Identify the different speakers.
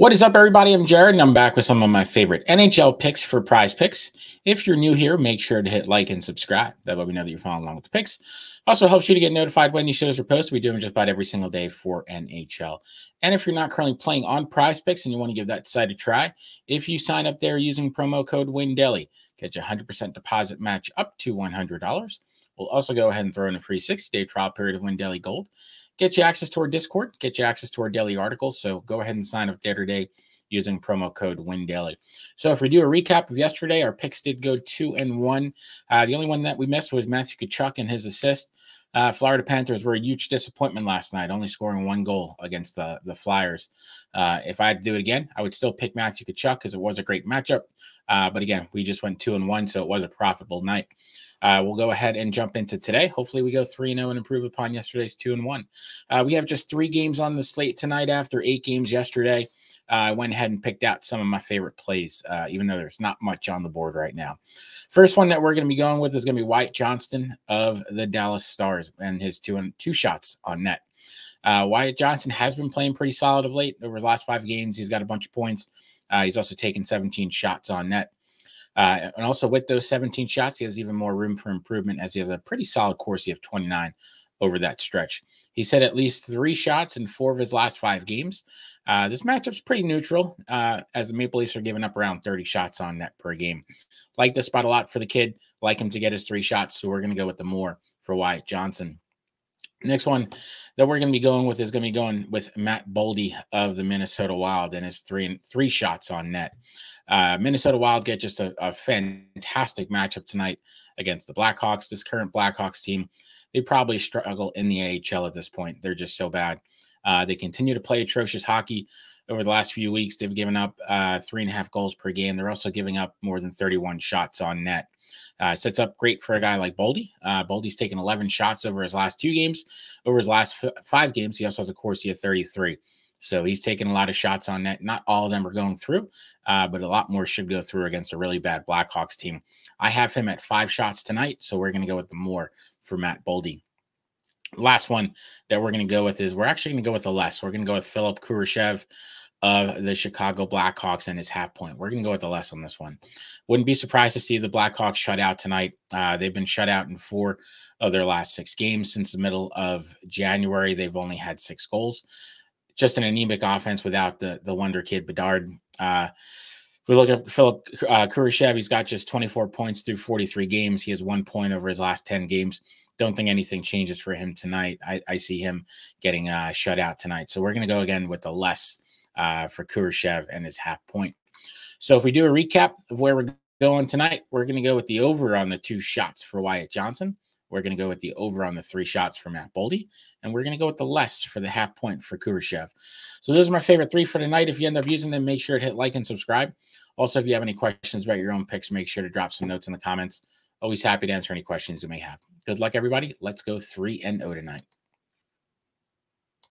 Speaker 1: What is up, everybody? I'm Jared, and I'm back with some of my favorite NHL picks for PrizePicks. If you're new here, make sure to hit like and subscribe. That way we know that you're following along with the picks. Also helps you to get notified when these shows are posted. We do them just about every single day for NHL. And if you're not currently playing on PrizePicks and you want to give that site a try, if you sign up there using promo code WINDAILY, get you 100% deposit match up to $100. We'll also go ahead and throw in a free 60 day trial period of Win Daily Gold get you access to our Discord, get you access to our daily articles. So go ahead and sign up there today using promo code WinDaily. So if we do a recap of yesterday, our picks did go two and one. Uh, the only one that we missed was Matthew Tkachuk and his assist. Uh, Florida Panthers were a huge disappointment last night, only scoring one goal against the, the Flyers. Uh, if I had to do it again, I would still pick Matthew Tkachuk because it was a great matchup. Uh, but again, we just went two and one, so it was a profitable night. Uh, we'll go ahead and jump into today. Hopefully, we go 3 and 0 and improve upon yesterday's 2 and 1. Uh, we have just three games on the slate tonight after eight games yesterday. I went ahead and picked out some of my favorite plays, uh, even though there's not much on the board right now. First one that we're going to be going with is going to be Wyatt Johnston of the Dallas Stars and his two and two shots on net. Uh, Wyatt Johnston has been playing pretty solid of late. Over the last five games, he's got a bunch of points. Uh, he's also taken 17 shots on net. Uh, and also with those 17 shots, he has even more room for improvement as he has a pretty solid Corsi of 29 over that stretch. He's hit at least three shots in four of his last five games. Uh, this matchup's pretty neutral uh, as the Maple Leafs are giving up around 30 shots on net per game. Like this spot a lot for the kid. Like him to get his three shots. So we're going to go with the more for Wyatt Johnston. Next one that we're going to be going with is going to be going with Matt Boldy of the Minnesota Wild and his three and three shots on net. Uh, Minnesota Wild get just a, a, fantastic matchup tonight against the Blackhawks. This current Blackhawks team, they probably struggle in the AHL at this point. They're just so bad. Uh, they continue to play atrocious hockey over the last few weeks. They've given up uh, three and a half goals per game. They're also giving up more than 31 shots on net. Uh, sets up great for a guy like Boldy. Uh, Boldy's taken 11 shots over his last two games. Over his last f- five games, he also has a Corsi of 33. So he's taking a lot of shots on net. Not all of them are going through, uh, but a lot more should go through against a really bad Blackhawks team. I have him at five shots tonight, so we're going to go with the more for Matt Boldy. Last one that we're going to go with is we're actually going to go with the less. We're going to go with Philipp Kurashev of the Chicago Blackhawks and his half point. We're going to go with the less on this one. Wouldn't be surprised to see the Blackhawks shut out tonight. Uh, they've been shut out in four of their last six games since the middle of January. They've only had six goals. Just an anemic offense without the the wonder kid Bedard. Uh, we look at Philipp uh. He's got just 24 points through 43 games. He has one point over his last 10 games. Don't think anything changes for him tonight. I, I see him getting uh, shut out tonight. So we're going to go again with the less uh, for Kurashev and his half point. So if we do a recap of where we're going tonight, we're going to go with the over on the two shots for Wyatt Johnston. We're going to go with the over on the three shots for Matt Boldy, and we're going to go with the less for the half point for Kurashev. So those are my favorite three for tonight. If you end up using them, make sure to hit like and subscribe. Also, if you have any questions about your own picks, make sure to drop some notes in the comments. Always happy to answer any questions you may have. Good luck, everybody. Let's go 3 and 0 tonight.